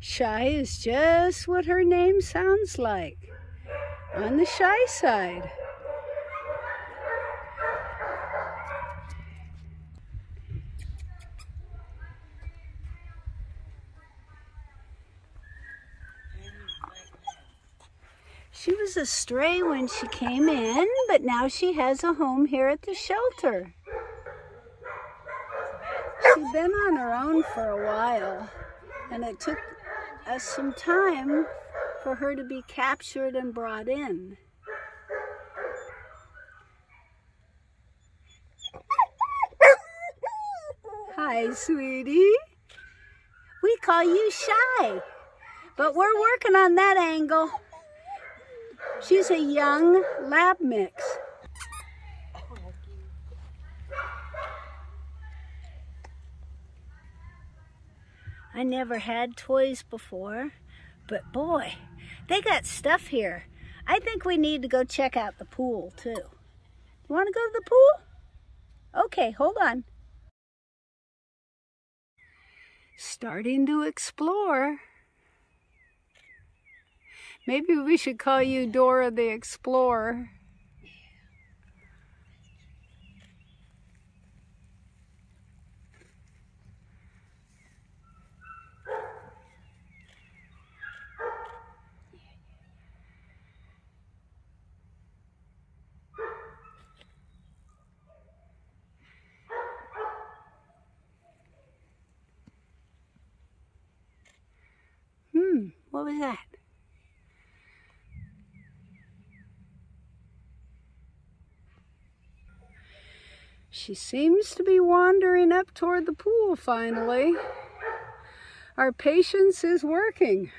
Shy is just what her name sounds like. On the shy side. She was a stray when she came in, but now she has a home here at the shelter. She's been on her own for a while, and it took us some time for her to be captured and brought in. Hi, sweetie. We call you Shy, but we're working on that angle. She's a young lab mix. I never had toys before, but boy, they got stuff here. I think we need to go check out the pool too. You want to go to the pool? Okay, hold on. Starting to explore. Maybe we should call you Dora the Explorer. Hmm, what was that? She seems to be wandering up toward the pool finally. Our patience is working.